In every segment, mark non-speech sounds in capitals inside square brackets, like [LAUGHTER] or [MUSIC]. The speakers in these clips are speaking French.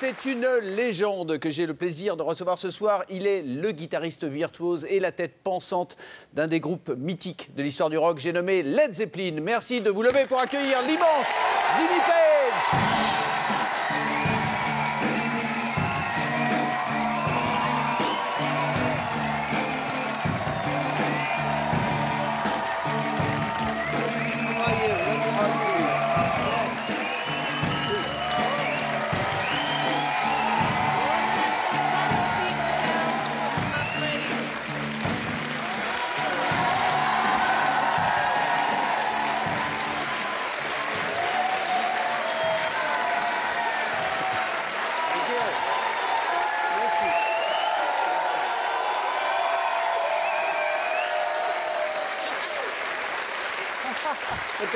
c'est une légende que j'ai le plaisir de recevoir ce soir. Il est le guitariste virtuose et la tête pensante d'un des groupes mythiques de l'histoire du rock. J'ai nommé Led Zeppelin. Merci de vous lever pour accueillir l'immense Jimmy Page.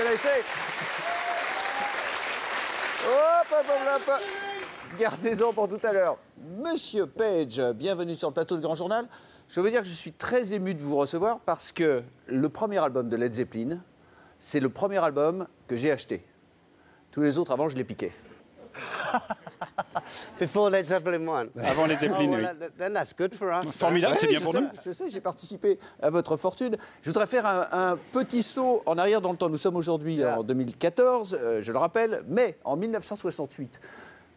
Say? Hop, hop, hop. Gardez-en pour tout à l'heure. Monsieur Page, bienvenue sur le plateau de Grand Journal. Je veux dire que je suis très ému de vous recevoir parce que le premier album de Led Zeppelin, c'est le premier album que j'ai acheté. Tous les autres avant, je les piquais. [LAUGHS] Before Led Zeppelin 1. [LAUGHS] Avant les Oh, Zeppelin, well, oui. then that's good for us. Formidable, c'est bien je pour sais, nous. Je sais, j'ai participé à votre fortune. Je voudrais faire un, un petit saut en arrière dans le temps. Nous sommes aujourd'hui Yeah. en 2014, euh, je le rappelle, mais en 1968,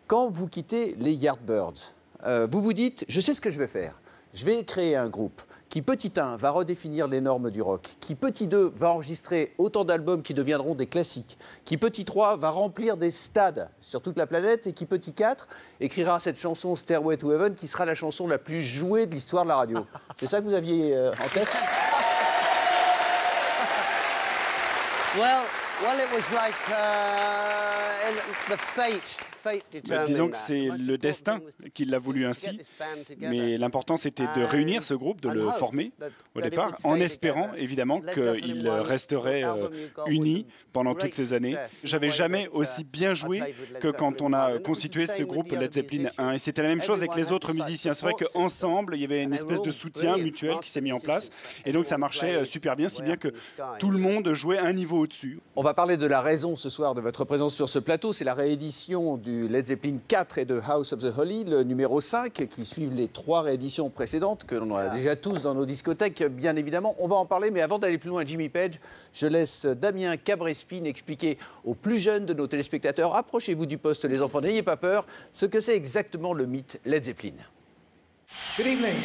quand vous quittez les Yardbirds, euh, vous vous dites, je sais ce que je vais faire. Je vais créer un groupe qui, petit 1, va redéfinir les normes du rock, qui, petit 2, va enregistrer autant d'albums qui deviendront des classiques, qui, petit 3, va remplir des stades sur toute la planète, et qui, petit 4, écrira cette chanson Stairway to Heaven, qui sera la chanson la plus jouée de l'histoire de la radio. [LAUGHS] C'est ça que vous aviez euh, en tête? Well, well, it was like uh, in the fate. Bah, disons que that. c'est le important destin thing was to qui l'a voulu ainsi. Mais l'important, c'était de And- réunir ce groupe, de le former that- au départ, would en espérant évidemment qu'il resterait euh, uni pendant toutes ces années. J'avais jamais aussi bien joué que quand Zeppelin on a one. And it was constitué the ce same with groupe the Led other Zeppelin musicians. 1. Et c'était la même chose avec les autres musiciens. C'est vrai qu'ensemble, il y avait une espèce de soutien mutuel qui s'est mis en place. Et donc ça Everyone marchait played euh, super bien, si bien que tout le monde jouait un niveau au-dessus. On va parler de la raison ce soir de votre présence sur ce plateau. C'est la réédition du Led Zeppelin 4 et de House of the Holy, le numéro 5, qui suivent les trois rééditions précédentes, que l'on a déjà tous dans nos discothèques, bien évidemment. On va en parler, mais avant d'aller plus loin, Jimmy Page, je laisse Damien Cabrespine expliquer aux plus jeunes de nos téléspectateurs, approchez-vous du poste, les enfants, n'ayez pas peur, ce que c'est exactement le mythe Led Zeppelin. Good evening.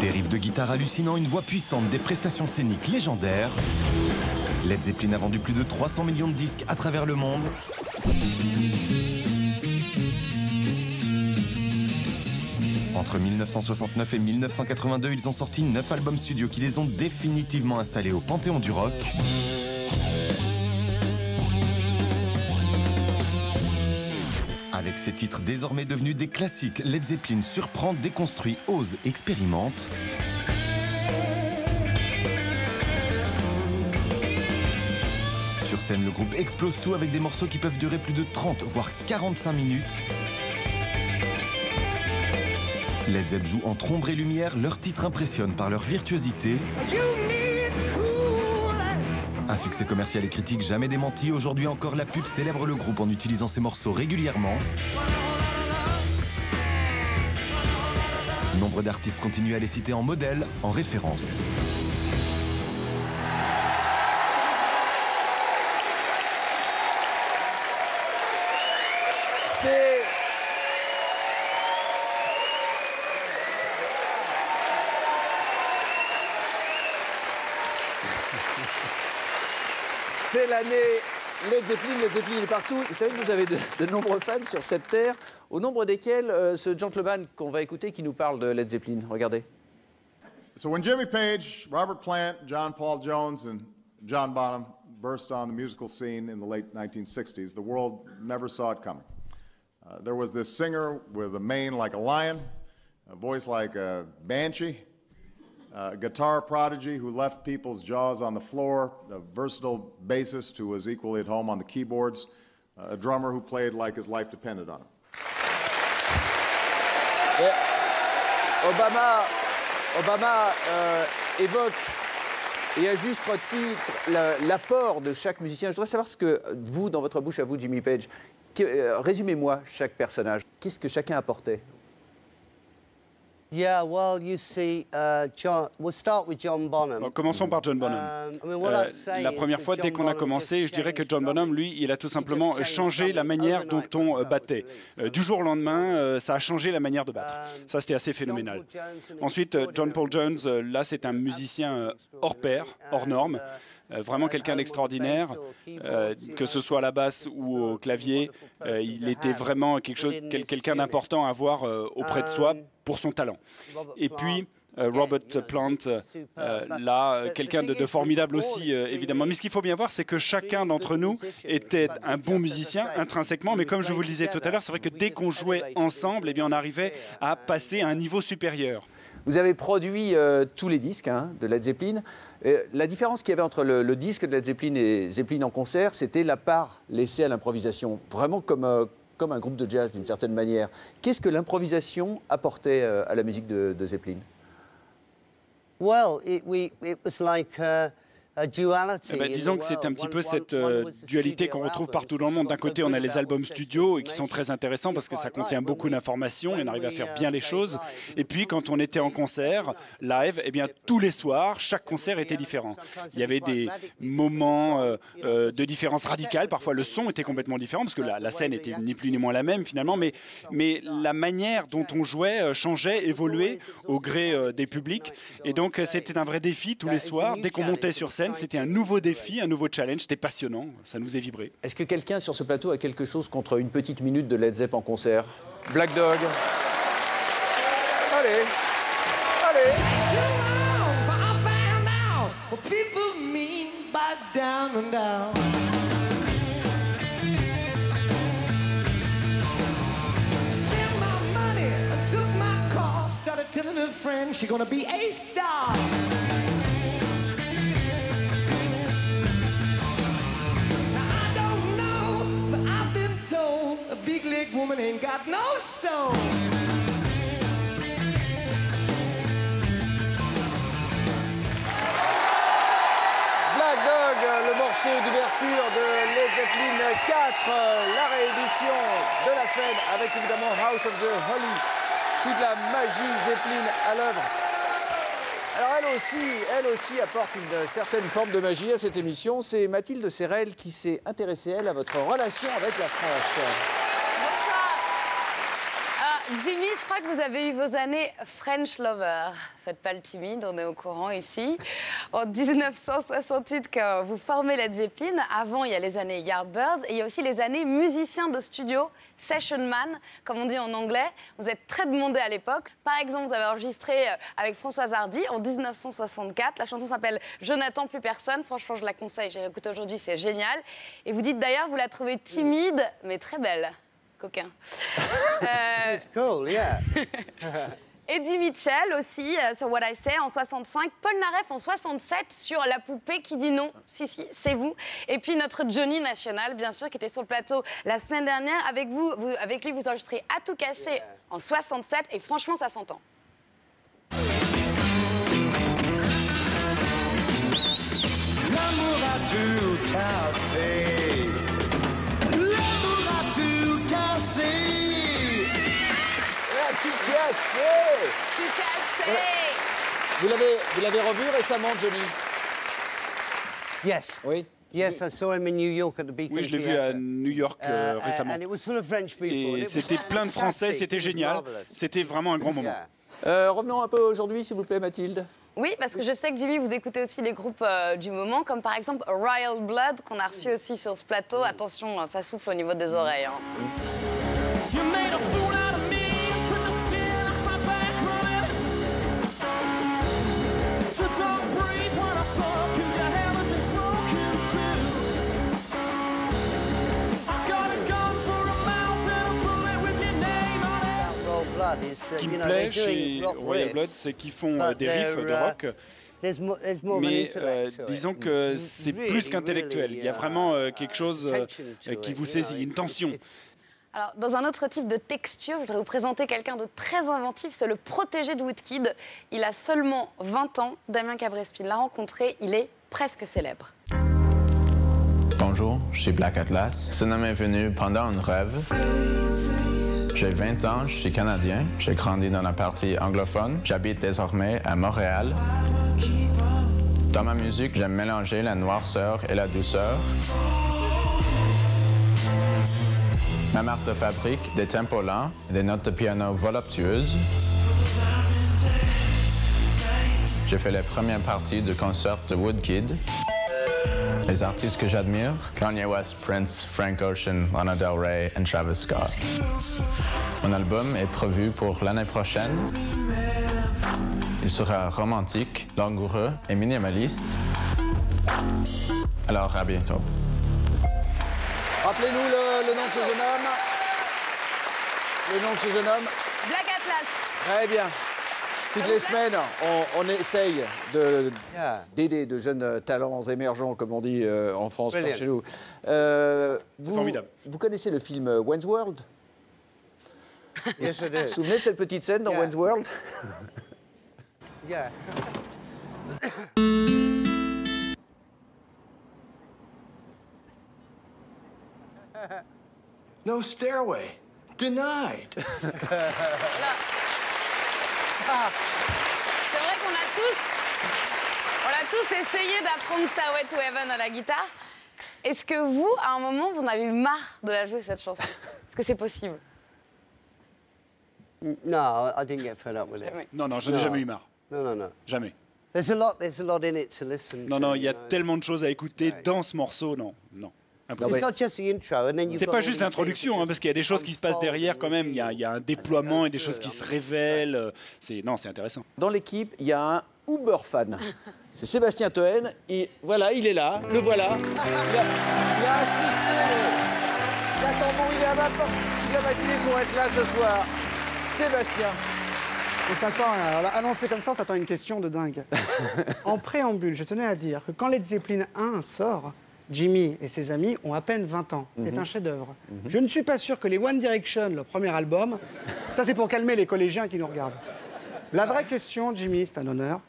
Des riffs de guitare hallucinants, une voix puissante, des prestations scéniques légendaires. Led Zeppelin a vendu plus de 300 millions de disques à travers le monde. Entre 1969 et 1982, ils ont sorti 9 albums studio qui les ont définitivement installés au panthéon du rock. Avec ces titres désormais devenus des classiques, Led Zeppelin surprend, déconstruit, ose, expérimente. Scène, le groupe explose tout avec des morceaux qui peuvent durer plus de 30 voire 45 minutes. Led Zepp joue entre ombre et lumière, leurs titres impressionnent par leur virtuosité. Un succès commercial et critique jamais démenti, aujourd'hui encore la pub célèbre le groupe en utilisant ses morceaux régulièrement. Nombre d'artistes continuent à les citer en modèle, en référence. C'est l'année Led Zeppelin, Led Zeppelin est partout. Vous savez que vous avez de, de nombreux fans sur cette terre, au nombre desquels euh, ce gentleman qu'on va écouter qui nous parle de Led Zeppelin. Regardez. So when Jimmy Page, Robert Plant, John Paul Jones, and John Bonham burst on the musical scene in the late 1960s, the world never saw it coming. Uh, there was this singer with a mane like a lion, a voice like a banshee, a guitar prodigy who left people's jaws on the floor, a versatile bassist who was equally at home on the keyboards, a drummer who played like his life depended on him. Obama, Obama euh, évoque et à juste titre la- l'apport de chaque musicien. Je voudrais savoir ce que vous, dans votre bouche à vous, Jimmy Page, euh, Résumez-moi chaque personnage. Qu'est-ce que chacun apportait Yeah, well, you see, uh, John. We'll start with John Bonham. Bon, commençons par John Bonham. Um, Euh, la première fois, dès qu'on a commencé, je dirais que John Bonham, lui, il a tout simplement changé la manière dont on euh, battait. Euh, du jour au lendemain, ça a changé la manière de battre. Um, Ça, c'était assez phénoménal. Ensuite, John Paul Jones, là, c'est un musicien hors pair, hors norme. Euh, vraiment quelqu'un d'extraordinaire, euh, que ce soit à la basse ou au clavier, euh, il était vraiment quelque quelqu'un d'important à avoir auprès de soi pour son talent. Et puis Robert Plant, là, quelqu'un de, formidable aussi, évidemment. Mais ce qu'il faut bien voir, c'est que chacun d'entre nous était un bon musicien intrinsèquement, mais comme je vous le disais tout à l'heure, c'est vrai que dès qu'on jouait ensemble, eh bien, on arrivait à passer à un niveau supérieur. Vous avez produit euh, tous les disques hein, de Led Zeppelin. Euh, la différence qu'il y avait entre le, disque de Led Zeppelin et Zeppelin en concert, c'était la part laissée à l'improvisation, vraiment comme, euh, comme un groupe de jazz d'une certaine manière. Qu'est-ce que l'improvisation apportait à la musique de, de Zeppelin? Well, it, we, it was like uh. Eh ben, disons que c'est un petit peu cette euh, dualité studio qu'on retrouve partout dans le monde. D'un côté, on a les albums studio et qui sont information. très intéressants parce que ça contient beaucoup When we- d'informations et on arrive à faire bien les choses. Et puis, quand on était en concert, live, eh bien, tous les soirs, chaque concert était différent. Il y avait des moments euh, euh, de différence radicale. Parfois, le son était complètement différent parce que la, la scène était ni plus ni moins la même finalement. Mais, mais la manière dont on jouait euh, changeait, évoluait au gré euh, des publics. Et donc, euh, c'était un vrai défi tous les soirs. Dès qu'on montait sur scène, c'était un nouveau défi, un nouveau challenge. C'était passionnant. Ça nous est vibré. Est-ce que quelqu'un sur ce plateau a quelque chose contre une petite minute de Led Zepp en concert? Black Dog Allez Allez I found out what people mean by down and down. Spent my money, I took my car, started telling her friends she's gonna be a star. Black Dog, le morceau d'ouverture de Led Zeppelin 4, euh, la réédition de la semaine avec évidemment House of the Holy, toute la magie Zeppelin à l'œuvre. Alors elle aussi, elle aussi apporte une certaine forme de magie à cette émission. C'est Mathilde Serrel qui s'est intéressée, elle, à votre relation avec la France. Jimmy, je crois que vous avez eu vos années French Lover. Faites pas le timide, on est au courant ici. En 1968, quand vous formez Led Zeppelin, avant il y a les années Yardbirds et il y a aussi les années musiciens de studio, session man, comme on dit en anglais. Vous êtes très demandé à l'époque. Par exemple, vous avez enregistré euh, avec Françoise Hardy en 1964. La chanson s'appelle Je n'attends plus personne. Franchement, je la conseille. J'ai écouté aujourd'hui, c'est génial. Et vous dites d'ailleurs, vous la trouvez timide, mais très belle. Coquin. [LAUGHS] Euh, Cool, yeah. [LAUGHS] Eddie Mitchell aussi euh, sur What I Say en 65, Paul Naref en 67 sur La poupée qui dit non. Si, si, c'est vous. Et puis notre Johnny National, bien sûr, qui était sur le plateau la semaine dernière. Avec, vous, vous- avec lui, vous enregistrez À tout casser en 67 et franchement, ça s'entend. Tu cassé Tu cassé Vous l'avez, vous l'avez revu récemment, Johnny? Yes. Oui. Yes, I saw him in New York at the Beacon Oui, je l'ai vu à New York euh, Uh, récemment. and it was full of French people. and Et it was c'était plein de Français, c'était It was génial. C'était vraiment un grand moment. Euh, revenons un peu aujourd'hui, s'il vous plaît, Mathilde. Oui, parce que je sais que Jimmy, vous écoutez aussi les groupes euh, du moment, comme par exemple Royal Blood, qu'on a reçu aussi sur ce plateau. Attention, hein, ça souffle au niveau des oreilles. hein. Ce uh, qui me plaît chez Royal Blood, c'est qu'ils font euh, des riffs de uh, rock. Mais euh, disons que c'est plus qu'intellectuel. Il y a uh, vraiment euh, quelque chose euh, qui vous saisit, une it's- tension. Alors, dans un autre type de texture, je voudrais vous présenter quelqu'un de très inventif, c'est le protégé de Woodkid. Il a seulement 20 ans, Damien Cabrespine l'a rencontré, il est presque célèbre. Bonjour, je suis Black Atlas. Ce nom est venu pendant un rêve. J'ai 20 ans, je suis canadien. J'ai grandi dans la partie anglophone. J'habite désormais à Montréal. Dans ma musique, j'aime mélanger la noirceur et la douceur. Ma marque de fabrique des tempos lents des notes de piano voluptueuses. J'ai fait les premières parties du concert de Woodkid. Les artistes que j'admire, Kanye West, Prince, Frank Ocean, Lana Del Rey et Travis Scott. Mon album est prévu pour l'année prochaine. Il sera romantique, langoureux et minimaliste. Alors, à bientôt. Rappelez-nous le, le nom de ce jeune homme. Le nom de ce jeune homme. Black Atlas. Très bien. Toutes les semaines, on, on essaye de- Yeah. d'aider de jeunes talents émergents, comme on dit euh, en France, par chez nous. Euh, vous, formidable. Vous connaissez le film euh, Wayne's World? Yes, I Vous vous do. souvenez de cette petite scène dans Yeah. Wayne's World? [LAUGHS] Yeah. No stairway. Denied. [LAUGHS] [LAUGHS] C'est vrai qu'on a tous, on a tous essayé d'apprendre Starway to Heaven à la guitare. Est-ce que vous, à un moment, vous en avez eu marre de la jouer cette chanson? Est-ce que c'est possible? No, I didn't get fed up with it. Jamais. Non, non, je n'ai Non. jamais eu marre. No, no, no. Jamais. There's a lot. There's a lot in it to listen. Non, to, non, il y a know. tellement de choses à écouter dans ce morceau. Non, non. Impossible. It's not just the intro, and then you've C'est got pas all juste these l'introduction, things hein, parce qu'il y a des choses qui se passent derrière quand même. Il y a, il y a un déploiement et des choses qui se révèlent. C'est non, c'est intéressant. Dans l'équipe, il y a un Uber fan. C'est Sébastien Toen. Et voilà, il est là. Le voilà. Il a, il a assisté. Il a tambouriné à ma porte toute la matinée pour être là ce soir. Sébastien. On s'attend, à- alors, annoncé comme ça, on s'attend à une question de dingue. [LAUGHS] en préambule, je tenais à dire que quand Led Zeppelin 1 sort, Jimmy et ses amis ont à peine 20 ans. C'est un chef-d'œuvre. Je ne suis pas sûr que les One Direction, leur premier album, [LAUGHS] ça c'est pour calmer les collégiens qui nous regardent. La vraie question, Jimmy, c'est un honneur.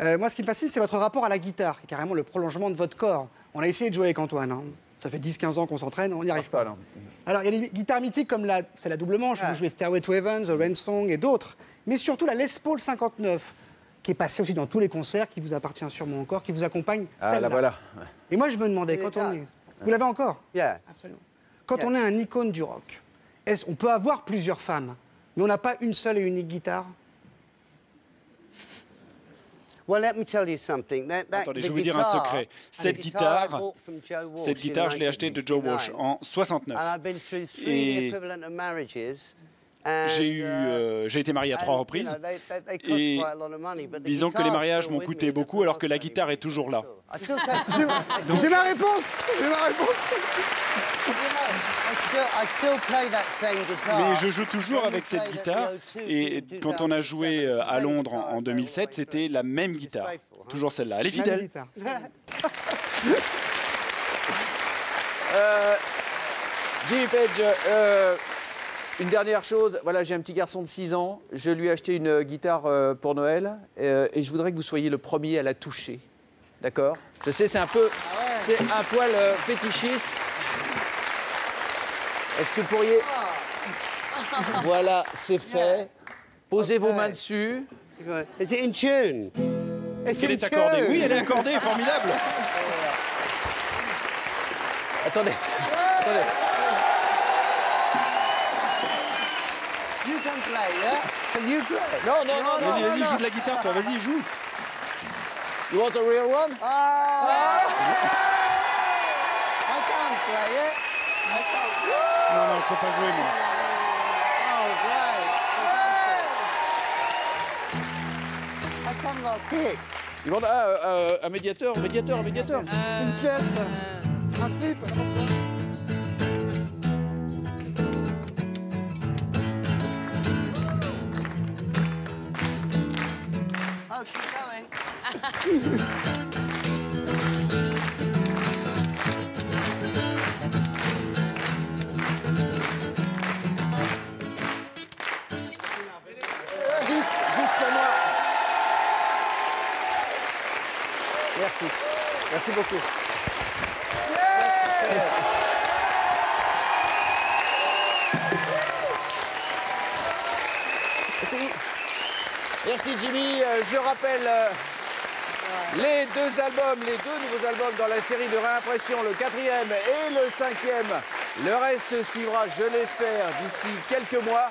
Euh, moi, ce qui me fascine, c'est votre rapport à la guitare, qui est carrément le prolongement de votre corps. On a essayé de jouer avec Antoine. hein. Ça fait 10-15 ans qu'on s'entraîne, on n'y arrive pas. non. Alors, il y a des guitares mythiques comme la, c'est la double manche, vous jouez Stairway to Heaven, The Rain Song et d'autres. Mais surtout la Les Paul 59, qui est passée aussi dans tous les concerts, qui vous appartient sûrement encore, qui vous accompagne. Ah, la voilà. Et moi, je me demandais, quand on est... Vous l'avez encore Yeah. Absolument. Quand on est un icône du rock, est-ce, on peut avoir plusieurs femmes, mais on n'a pas une seule et unique guitare Well, let me tell you something. That, that, Attendez, je vais vous dire un guitar- secret. Cette guitare, cette in guitare, je l'ai achetée de Joe Walsh 1969. en 69. And I've been through three Et equivalent of marriages. J'ai eu, euh, j'ai été marié à trois reprises. Et disons que les mariages still m'ont coûté beaucoup that's alors que la guitare est toujours là. I still [LAUGHS] take- J'ai ma- réponse J'ai ma réponse. Mais je joue toujours When we avec cette guitare. the O2 Et in quand on a joué 2007, euh, à same Londres guitar en, en I play all the 2007, way c'était la même guitare. faithful. Toujours celle-là. Elle est fidèle. [LAUGHS] Euh, Page, euh, une dernière chose. Voilà, j'ai un petit garçon de 6 ans. Je lui ai acheté une euh, guitare euh, pour Noël. euh, et je voudrais que vous soyez le premier à la toucher. D'accord? Je sais, c'est un peu. C'est un poil euh, fétichiste. Est-ce que vous pourriez. Voilà, c'est fait. Posez vos mains dessus. It in tune? Est-ce qu'elle est accordée Oui, elle est accordée, formidable. Attendez. Attendez. You can play, yeah? Can you play? Non, non, non, non. Vas-y, vas-y, joue de la guitare, toi. Vas-y, joue. You want a real one? Ah! I can't play it. Non, non, je peux pas jouer, moi. Oh, great. I can't not kick. You want ah, euh, un médiateur, un médiateur, un médiateur. Une pièce, un slip Merci. Merci beaucoup. Merci Jimmy. Euh, je rappelle... Euh, les deux albums, les deux nouveaux albums dans la série de réimpression, le quatrième et le cinquième. Le reste suivra, je l'espère, d'ici quelques mois.